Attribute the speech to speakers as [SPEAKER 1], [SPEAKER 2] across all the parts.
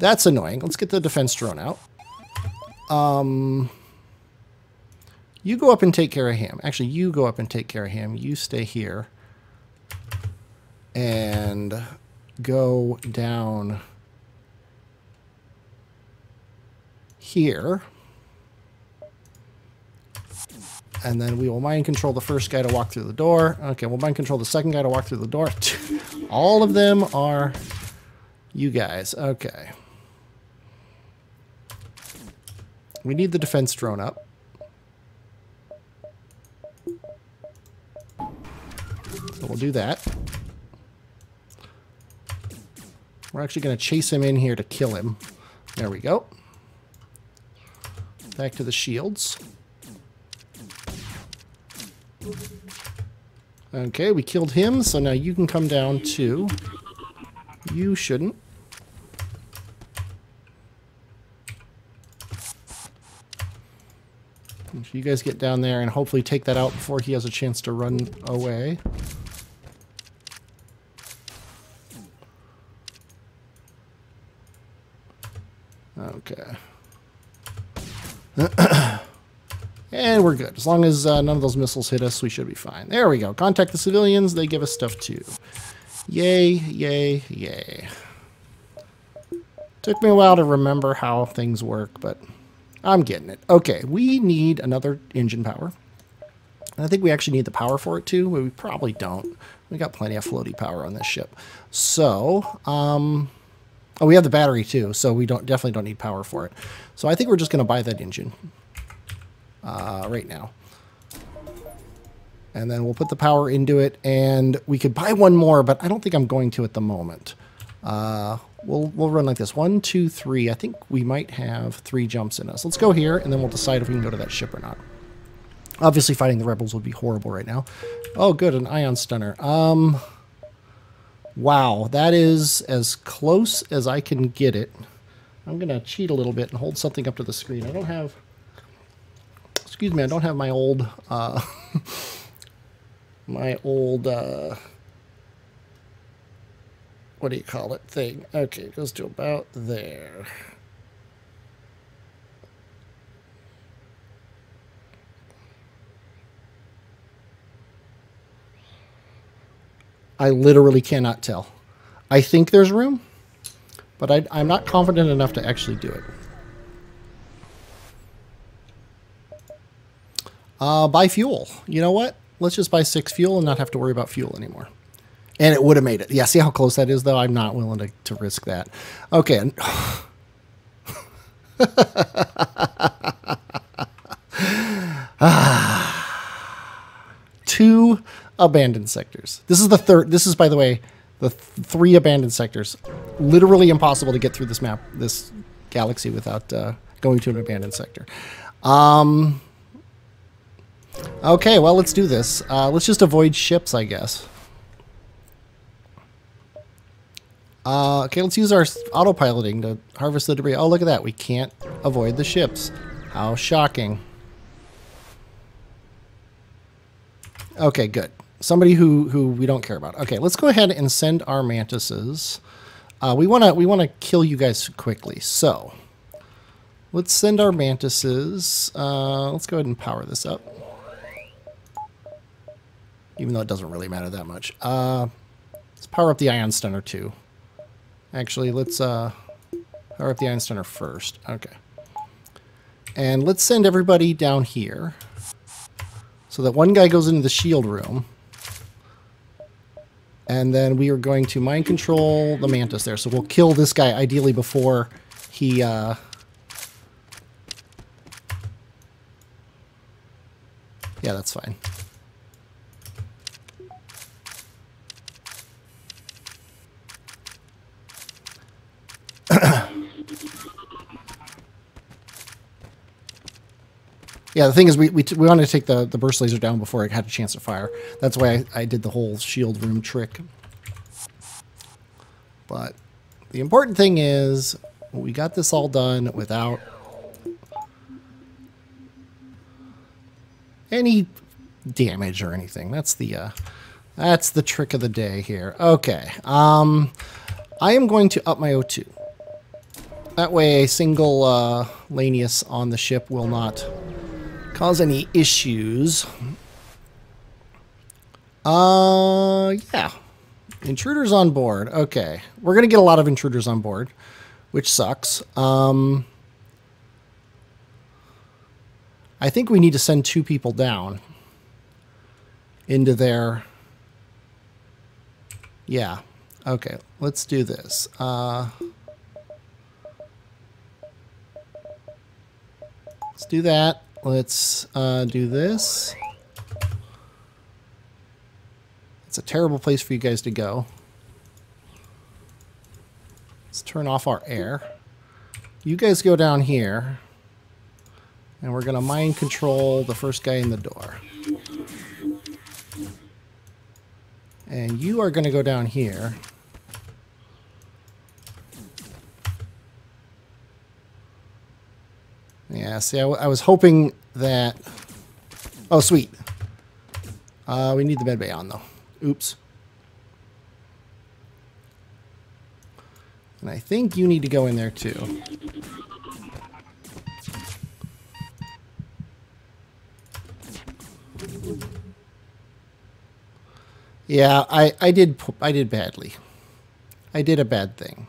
[SPEAKER 1] That's annoying. Let's get the defense drone out. Um, you go up and take care of him. Actually, you go up and take care of him. You stay here. And go down here. And then we will mind control the first guy to walk through the door. Okay, we'll mind control the second guy to walk through the door. All of them are you guys. Okay. We need the defense drone up. So we'll do that. We're actually going to chase him in here to kill him. There we go. Back to the shields. Okay, we killed him, so now you can come down too. You shouldn't. So you guys get down there and hopefully take that out before he has a chance to run away. Okay. and we're good. As long as uh, none of those missiles hit us, we should be fine. There we go. Contact the civilians. They give us stuff too. Yay, yay, yay. Took me a while to remember how things work, but I'm getting it. Okay, we need another engine power. And I think we actually need the power for it too, but we probably don't. We got plenty of floaty power on this ship. So, um, oh, we have the battery too, so we don't definitely don't need power for it. So I think we're just going to buy that engine uh, right now. And then we'll put the power into it, and we could buy one more, but I don't think I'm going to at the moment. Uh, we'll, we'll run like this. One, two, three. I think we might have three jumps in us. Let's go here, and then we'll decide if we can go to that ship or not. Obviously, fighting the rebels would be horrible right now. Oh, good, an ion stunner. Um, wow, that is as close as I can get it. I'm going to cheat a little bit and hold something up to the screen. I don't have... Excuse me, I don't have my old... Uh, my old... Uh, what do you call it thing? Okay, it goes to about there. I literally cannot tell. I think there's room, but I, am not confident enough to actually do it. Uh, buy fuel. You know what? Let's just buy six fuel and not have to worry about fuel anymore. And it would have made it. Yeah, see how close that is, though? I'm not willing to, to risk that. Okay. Two abandoned sectors. This is the third. This is, by the way, the th three abandoned sectors. Literally impossible to get through this map, this galaxy, without uh, going to an abandoned sector. Um, okay, well, let's do this. Uh, let's just avoid ships, I guess. Uh, okay, let's use our autopiloting to harvest the debris. Oh, look at that. We can't avoid the ships. How shocking. Okay, good. Somebody who, who we don't care about. Okay, let's go ahead and send our mantises. Uh, we want to we want to kill you guys quickly. So, let's send our mantises. Uh, let's go ahead and power this up. Even though it doesn't really matter that much. Uh, let's power up the ion stunner too. Actually, let's uh, power up the Ion Stunner first. Okay. And let's send everybody down here. So that one guy goes into the shield room. And then we are going to mind control the Mantis there. So we'll kill this guy ideally before he... Uh, yeah, that's fine. Yeah, the thing is, we, we, we wanted to take the, the burst laser down before it had a chance to fire. That's why I, I did the whole shield room trick. But the important thing is, we got this all done without any damage or anything. That's the uh, that's the trick of the day here. Okay, um, I am going to up my O2. That way a single uh, Lanius on the ship will not cause any issues. Uh, yeah. Intruders on board. Okay. We're going to get a lot of intruders on board, which sucks. Um, I think we need to send two people down into their... Yeah. Okay. Let's do this. Uh... Let's do that. Let's uh, do this. It's a terrible place for you guys to go. Let's turn off our air. You guys go down here. And we're going to mind control the first guy in the door. And you are going to go down here. Yeah, see, I, I was hoping that... Oh, sweet. Uh, we need the bed medbay on, though. Oops. And I think you need to go in there, too. Yeah, I, I did I did badly. I did a bad thing.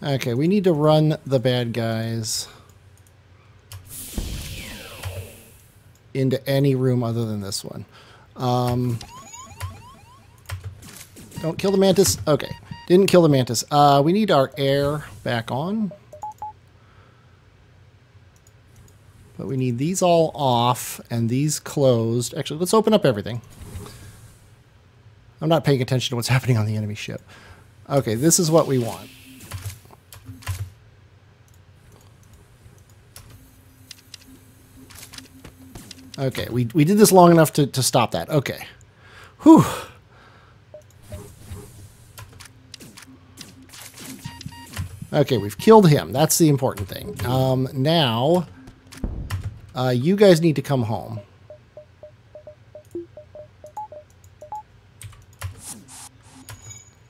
[SPEAKER 1] Okay, we need to run the bad guys into any room other than this one. Um, don't kill the mantis. Okay, didn't kill the mantis. Uh, we need our air back on. But we need these all off and these closed. Actually, let's open up everything. I'm not paying attention to what's happening on the enemy ship. Okay, this is what we want. Okay, we, we did this long enough to, to stop that. Okay. Whew. Okay, we've killed him. That's the important thing. Um, now, uh, you guys need to come home.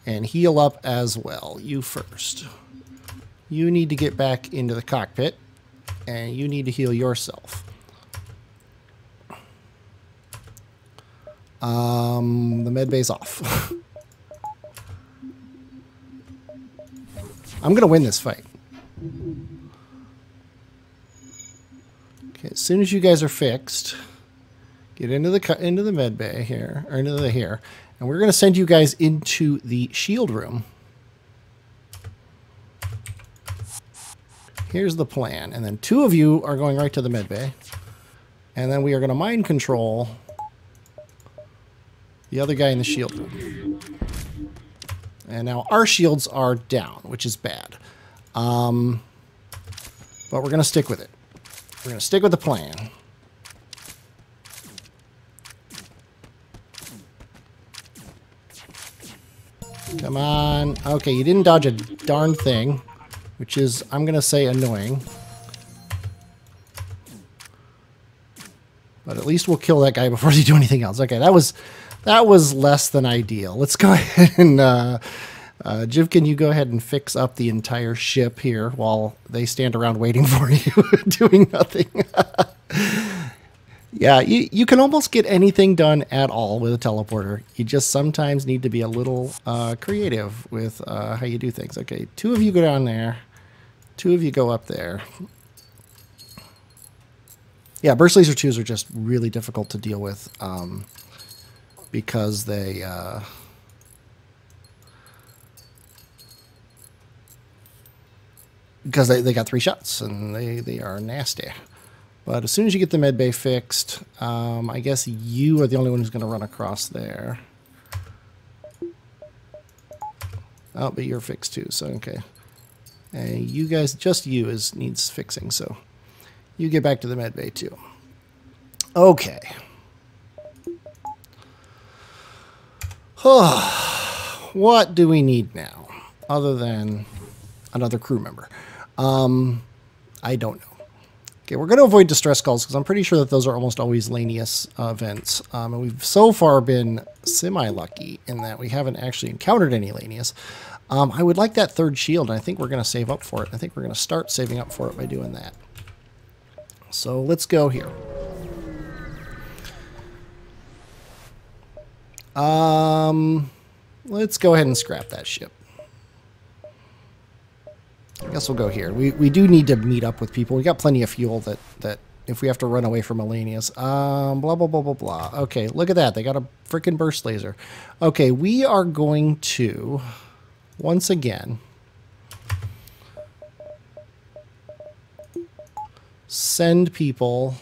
[SPEAKER 1] And heal up as well. You first. You need to get back into the cockpit. And you need to heal yourself. Um, the med bay's off. I'm going to win this fight. Okay, as soon as you guys are fixed, get into the into the med bay here, or into the here, and we're going to send you guys into the shield room. Here's the plan, and then two of you are going right to the med bay, and then we are going to mind control the other guy in the shield room. And now our shields are down, which is bad. Um, but we're going to stick with it. We're going to stick with the plan. Come on. Okay, you didn't dodge a darn thing, which is, I'm going to say, annoying. But at least we'll kill that guy before they do anything else. Okay, that was that was less than ideal. Let's go ahead and, uh, uh, Jiv, can you go ahead and fix up the entire ship here while they stand around waiting for you, doing nothing? yeah, you, you can almost get anything done at all with a teleporter. You just sometimes need to be a little uh, creative with uh, how you do things. Okay, two of you go down there. Two of you go up there. Yeah, burst laser 2s are just really difficult to deal with. Um, because they uh, because they, they got three shots and they, they are nasty. But as soon as you get the med bay fixed, um, I guess you are the only one who's going to run across there. Oh, but you're fixed too, so okay. And you guys, just you is needs fixing, so you get back to the med bay too. Okay. what do we need now other than another crew member? Um, I don't know. Okay, we're going to avoid distress calls because I'm pretty sure that those are almost always Lanius uh, events. Um, and we've so far been semi-lucky in that we haven't actually encountered any Lanius. Um, I would like that third shield, and I think we're going to save up for it. I think we're going to start saving up for it by doing that. So let's go here. Um, let's go ahead and scrap that ship. I guess we'll go here. We, we do need to meet up with people. We got plenty of fuel that, that if we have to run away from a Lanius. Um, blah, blah, blah, blah, blah. Okay, look at that. They got a freaking burst laser. Okay, we are going to, once again, send people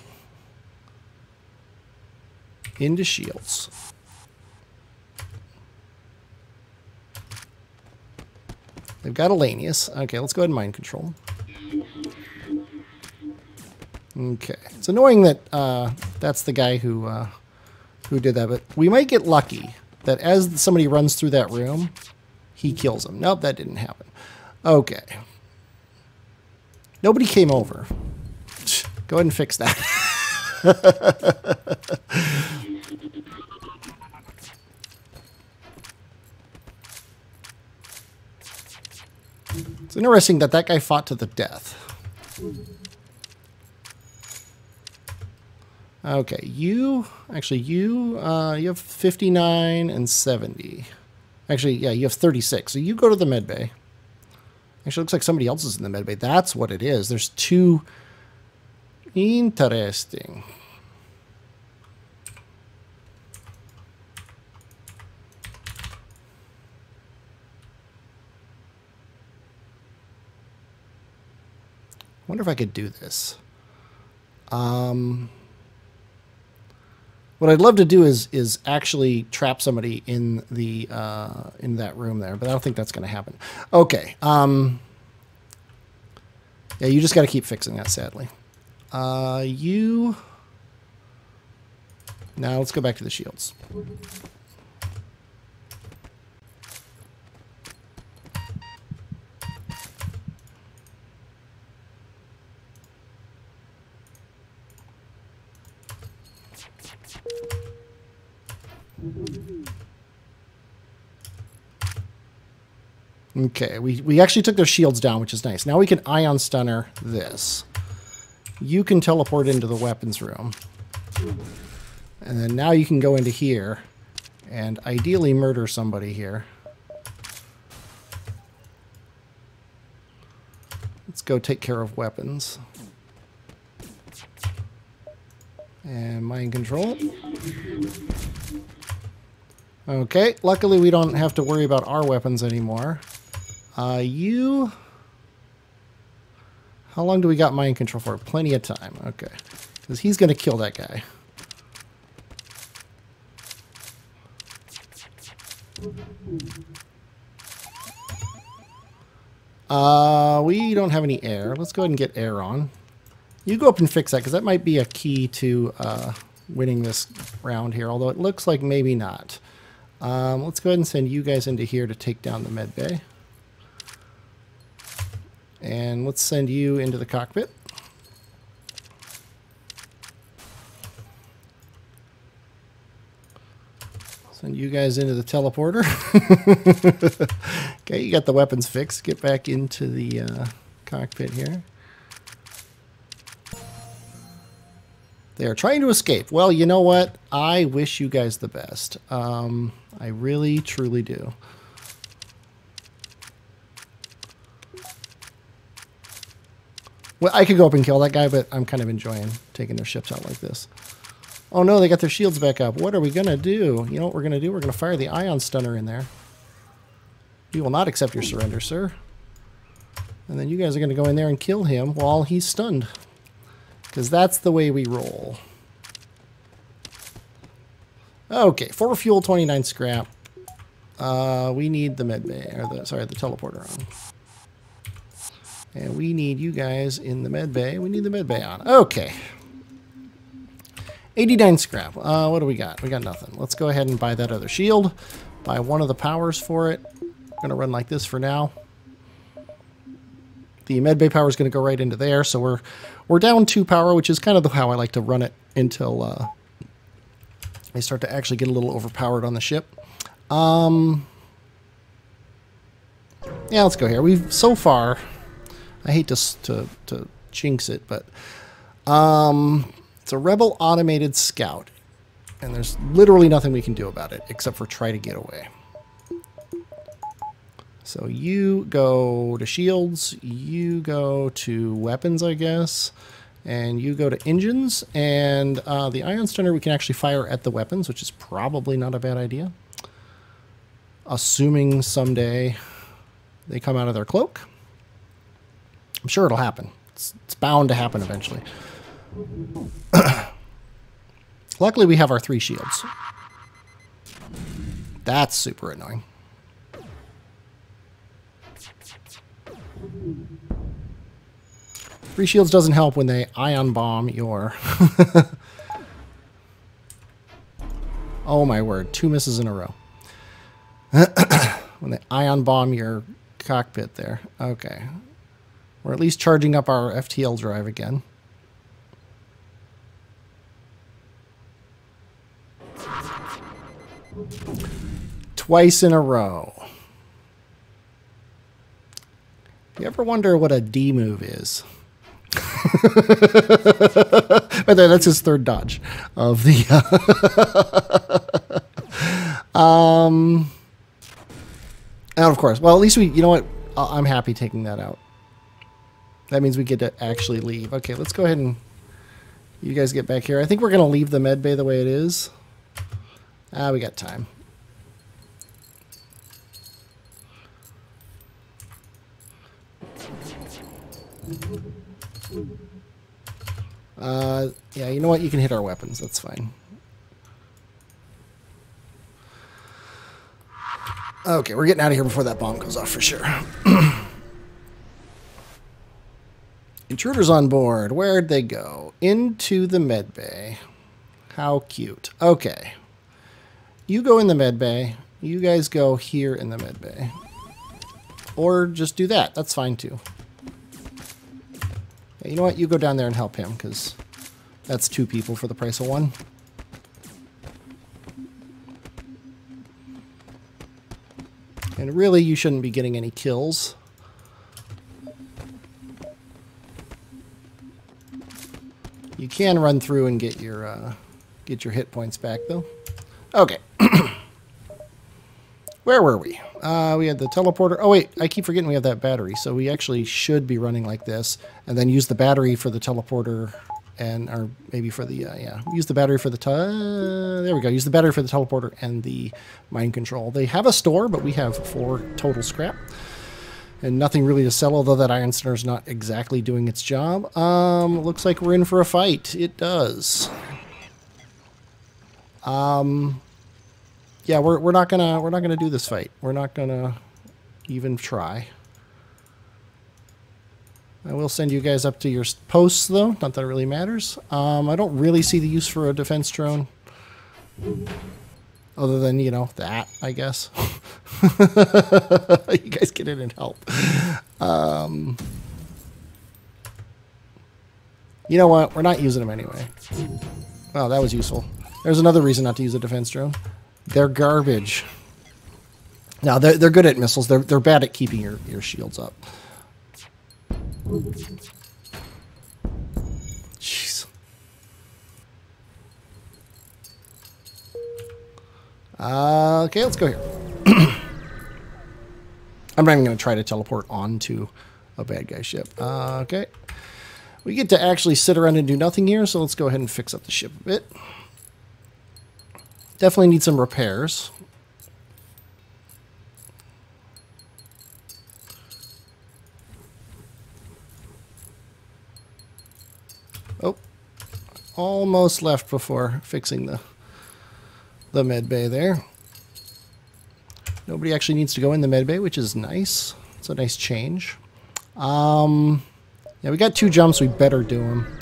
[SPEAKER 1] into shields. They've got a Lanius. Okay, let's go ahead and mind control. Okay. It's annoying that uh, that's the guy who uh, who did that, but we might get lucky that as somebody runs through that room, he kills him. Nope, that didn't happen. Okay. Nobody came over. Go ahead and fix that. It's interesting that that guy fought to the death. Okay, you, actually you, uh, you have 59 and 70. Actually, yeah, you have 36. So you go to the med bay. Actually, looks like somebody else is in the med bay. That's what it is. There's two. Interesting. Wonder if I could do this. Um, what I'd love to do is is actually trap somebody in the uh, in that room there, but I don't think that's going to happen. Okay. Um, yeah, you just got to keep fixing that. Sadly, uh, you. Now let's go back to the shields. Okay, we, we actually took their shields down, which is nice. Now we can ion stunner this. You can teleport into the weapons room. And then now you can go into here and ideally murder somebody here. Let's go take care of weapons. And mind control. Okay, luckily we don't have to worry about our weapons anymore. Uh, you... How long do we got mind control for? Plenty of time. Okay. Because he's going to kill that guy. Uh, we don't have any air. Let's go ahead and get air on. You go up and fix that, because that might be a key to uh, winning this round here, although it looks like maybe not. Um, let's go ahead and send you guys into here to take down the med bay. And let's send you into the cockpit. Send you guys into the teleporter. okay, you got the weapons fixed. Get back into the uh, cockpit here. They are trying to escape. Well, you know what? I wish you guys the best. Um, I really, truly do. Well, I could go up and kill that guy, but I'm kind of enjoying taking their ships out like this. Oh no, they got their shields back up. What are we going to do? You know what we're going to do? We're going to fire the ion stunner in there. We will not accept your surrender, sir. And then you guys are going to go in there and kill him while he's stunned. Because that's the way we roll. Okay, 4 fuel, 29 scrap. Uh, we need the med bay, or the, sorry, the teleporter on. And we need you guys in the med bay. We need the med bay on. Okay. 89 scrap. Uh, what do we got? We got nothing. Let's go ahead and buy that other shield. Buy one of the powers for it. I'm going to run like this for now. the med bay power is going to go right into there. So we're we're down two power, which is kind of how I like to run it until uh, I start to actually get a little overpowered on the ship. Um, yeah, let's go here. We've so far. I hate to to, to jinx it, but um, it's a rebel automated scout, and there's literally nothing we can do about it except for try to get away. So you go to shields, you go to weapons, I guess, and you go to engines, and uh, the ion stunner we can actually fire at the weapons, which is probably not a bad idea. Assuming someday they come out of their cloak. I'm sure it'll happen. It's, it's bound to happen eventually. Luckily, we have our three shields. That's super annoying. Three shields doesn't help when they ion bomb your... oh my word, two misses in a row. when they ion bomb your cockpit there. Okay. We're at least charging up our FTL drive again. Twice in a row. You ever wonder what a D move is? but that's his third dodge of the. Uh, um, and of course, well, at least we, you know what? I'm happy taking that out. That means we get to actually leave. Okay, let's go ahead and you guys get back here. I think we're going to leave the med bay the way it is. Ah, we got time. Uh, yeah, you know what? You can hit our weapons. That's fine. Okay, we're getting out of here before that bomb goes off for sure. Intruders on board. Where'd they go? Into the med bay. How cute. Okay. You go in the med bay. You guys go here in the med bay. Or just do that. That's fine too. You know what? You go down there and help him, because that's two people for the price of one. And really, you shouldn't be getting any kills. You can run through and get your uh, get your hit points back, though. Okay. Where were we? Uh, we had the teleporter. Oh, wait, I keep forgetting we have that battery. So we actually should be running like this and then use the battery for the teleporter and, or maybe for the, uh, yeah, use the battery for the, there we go. Use the battery for the teleporter and the mind control. They have a store, but we have four total scrap and nothing really to sell, although that Ion stunner is not exactly doing its job. Um, looks like we're in for a fight. It does. Um, yeah, we're we're not gonna we're not gonna do this fight. We're not gonna even try. I will send you guys up to your posts, though. Not that it really matters. Um, I don't really see the use for a defense drone. Other than, you know, that, I guess. you guys get in and help. Um, you know what? We're not using them anyway. Well, that was useful. There's another reason not to use a defense drone. They're garbage. Now they're they're good at missiles. They're they're bad at keeping your your shields up. Uh, okay, let's go here. I'm not even going to try to teleport onto a bad guy ship. Uh, okay. We get to actually sit around and do nothing here, so let's go ahead and fix up the ship a bit. Definitely need some repairs. Oh, almost left before fixing the the med bay there. Nobody actually needs to go in the med bay, which is nice. It's a nice change. Um, yeah, we got two jumps. We better do them.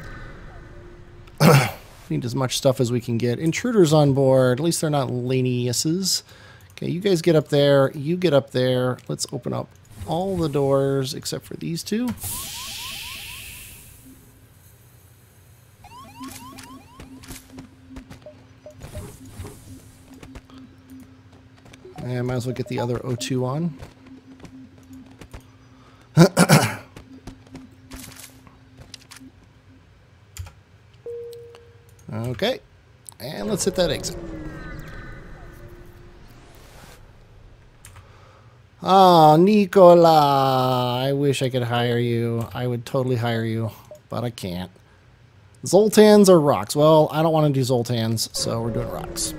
[SPEAKER 1] Need as much stuff as we can get. Intruders on board. At least they're not laniuses. Okay, you guys get up there. You get up there. Let's open up all the doors except for these two. And might as well get the other O2 on. okay. And let's hit that exit. Oh, Nicola. I wish I could hire you. I would totally hire you, but I can't. Zoltans or rocks? Well, I don't want to do Zoltans, so we're doing rocks.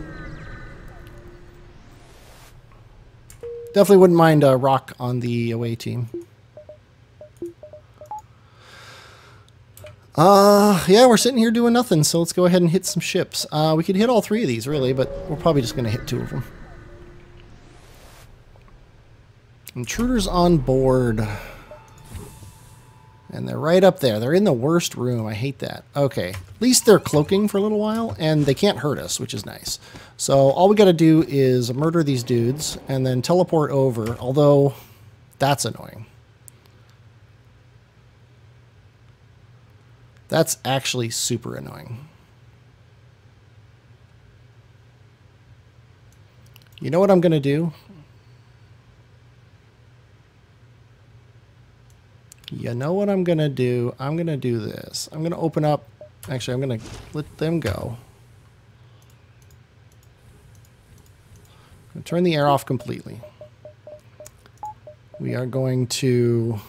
[SPEAKER 1] Definitely wouldn't mind a rock on the away team. Uh, yeah, we're sitting here doing nothing, so let's go ahead and hit some ships. Uh, we could hit all three of these, really, but we're probably just going to hit two of them. Intruders on board. And they're right up there. They're in the worst room. I hate that. Okay. At least they're cloaking for a little while, and they can't hurt us, which is nice. So all we got to do is murder these dudes and then teleport over, although that's annoying. That's actually super annoying. You know what I'm going to do? You know what I'm going to do? I'm going to do this. I'm going to open up. Actually, I'm going to let them go. turn the air off completely. We are going to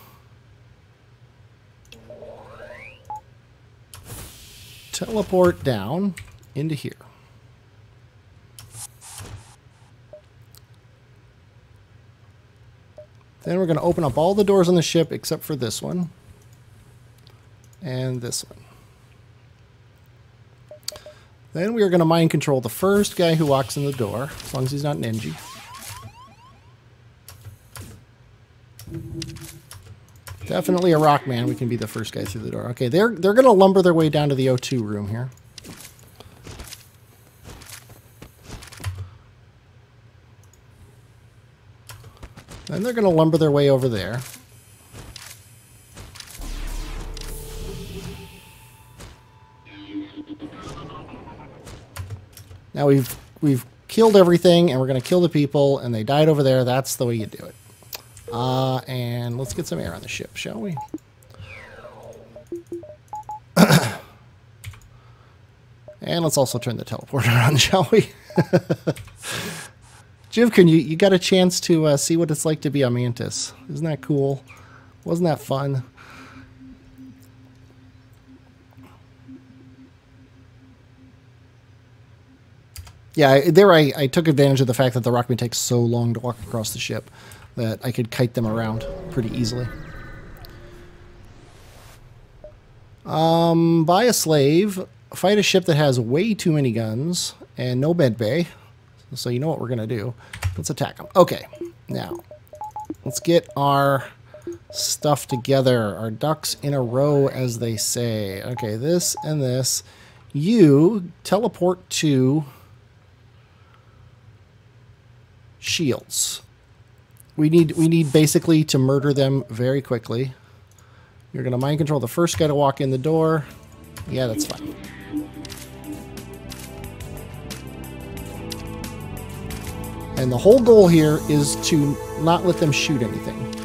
[SPEAKER 1] teleport down into here. Then we're going to open up all the doors on the ship except for this one. And this one. Then we are going to mind control the first guy who walks in the door, as long as he's not ninja. Definitely a rock man. We can be the first guy through the door. Okay, they're they're going to lumber their way down to the O2 room here. Then they're going to lumber their way over there. Now we've we've killed everything and we're going to kill the people and they died over there. That's the way you do it. Uh, and let's get some air on the ship, shall we? and let's also turn the teleporter on, shall we? Jivkin, you, you got a chance to uh, see what it's like to be a mantis. Isn't that cool? Wasn't that fun? Yeah, there I, I took advantage of the fact that the Rockman takes so long to walk across the ship that I could kite them around pretty easily. Um, buy a slave, fight a ship that has way too many guns, and no med bay. So you know what we're going to do. Let's attack them. Okay, now, let's get our stuff together. Our ducks in a row, as they say. Okay, this and this. You teleport to shields. We need we need basically to murder them very quickly. You're gonna mind control the first guy to walk in the door. Yeah, that's fine. And the whole goal here is to not let them shoot anything.